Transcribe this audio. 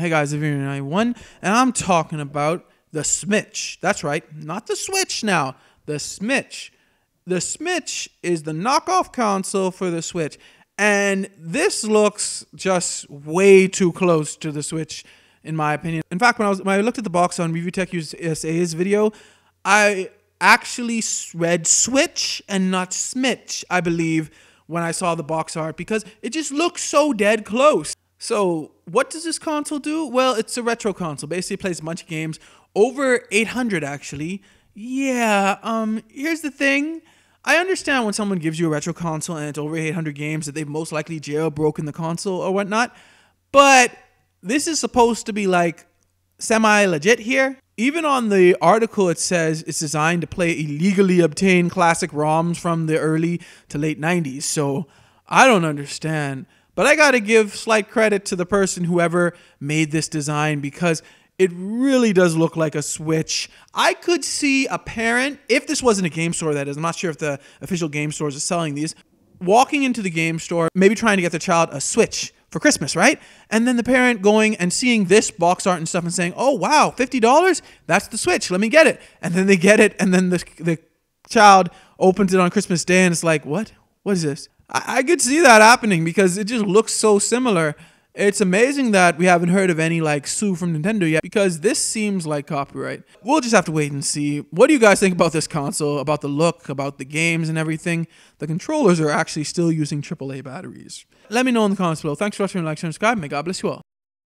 Hey guys, Avir91, and I'm talking about the Smitch. That's right, not the Switch now, the Smitch. The Smitch is the knockoff console for the Switch, and this looks just way too close to the Switch, in my opinion. In fact, when I was when I looked at the box on Review Tech USA's video, I actually read Switch and not Smitch, I believe, when I saw the box art because it just looks so dead close. So, what does this console do? Well, it's a retro console. Basically, plays a bunch of games, over 800 actually. Yeah, um, here's the thing. I understand when someone gives you a retro console and it's over 800 games that they've most likely jailbroken the console or whatnot, but this is supposed to be like semi legit here. Even on the article, it says it's designed to play illegally obtained classic ROMs from the early to late 90s. So I don't understand. But I got to give slight credit to the person whoever made this design because it really does look like a Switch. I could see a parent, if this wasn't a game store, that is, I'm not sure if the official game stores are selling these, walking into the game store, maybe trying to get their child a Switch for Christmas, right? And then the parent going and seeing this box art and stuff and saying, oh, wow, $50? That's the Switch. Let me get it. And then they get it. And then the, the child opens it on Christmas Day and it's like, what? What is this? I, I could see that happening because it just looks so similar. It's amazing that we haven't heard of any like sue from Nintendo yet because this seems like copyright. We'll just have to wait and see. What do you guys think about this console, about the look, about the games and everything? The controllers are actually still using AAA batteries. Let me know in the comments below. Thanks for watching, like, subscribe. May God bless you all.